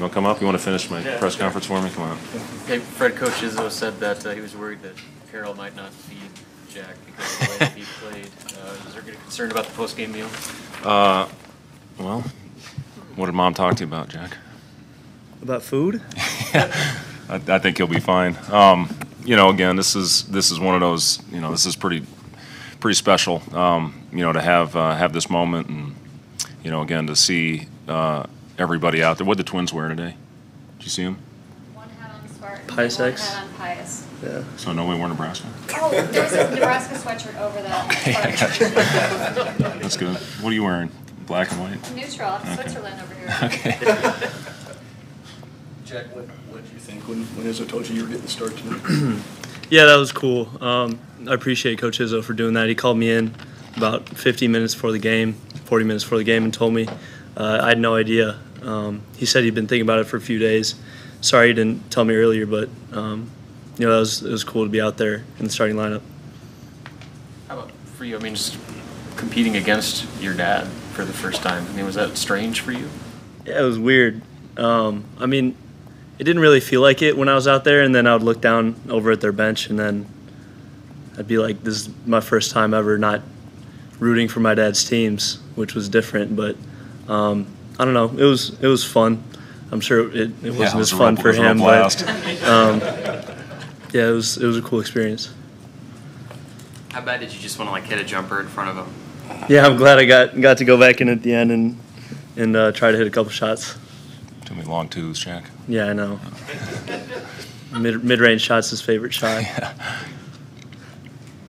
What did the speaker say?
You want to come up? You want to finish my Yeah, press sure. conference for me? Come on. Hey, Fred Coach Izzo said that uh, he was worried that Carol might not feed Jack because of the way that he played. Uh, is there any concern about the post-game meal? Uh, well, what did mom talk to you about, Jack? About food? I, I think he'll be fine. Um, you know, again, this is this is one of those. You know, this is pretty pretty special. Um, you know, to have uh, have this moment, and you know, again, to see uh, everybody out there. What the Twins wear today? Did you see them? One hat on Spartan. Pius one X? hat on Pius. Yeah. So nobody wore Nebraska. Oh, there's a Nebraska sweatshirt over that. Okay, I got you. That's good. What are you wearing? Black and white. Neutral, Okay. Switzerland over here. Okay. Jack, what, what did you think when, when Izzo told you you were getting the start tonight? Yeah, that was cool. Um, I appreciate Coach Izzo for doing that. He called me in about 15 minutes before the game, 40 minutes before the game, and told me uh, I had no idea. Um, he said he'd been thinking about it for a few days. Sorry he didn't tell me earlier, but um, you know, that was, it was cool to be out there in the starting lineup. How about for you? I mean, just competing against your dad for the first time. I mean, was that strange for you? Yeah, it was weird. Um, I mean, it didn't really feel like it when I was out there, and then I would look down over at their bench, and then I'd be like, "This is my first time ever not rooting for my dad's teams," which was different. But um, I don't know. It was it was fun. I'm sure it, it wasn't it was as fun real- for it was a real him, but um, yeah, it was it was a cool experience. How bad did you just want to like hit a jumper in front of him? Yeah, I'm glad I got got to go back in at the end and and uh, try to hit a couple shots. Too many long twos, Jack. Yeah, I know. Mid mid range shots his favorite shot. Yeah.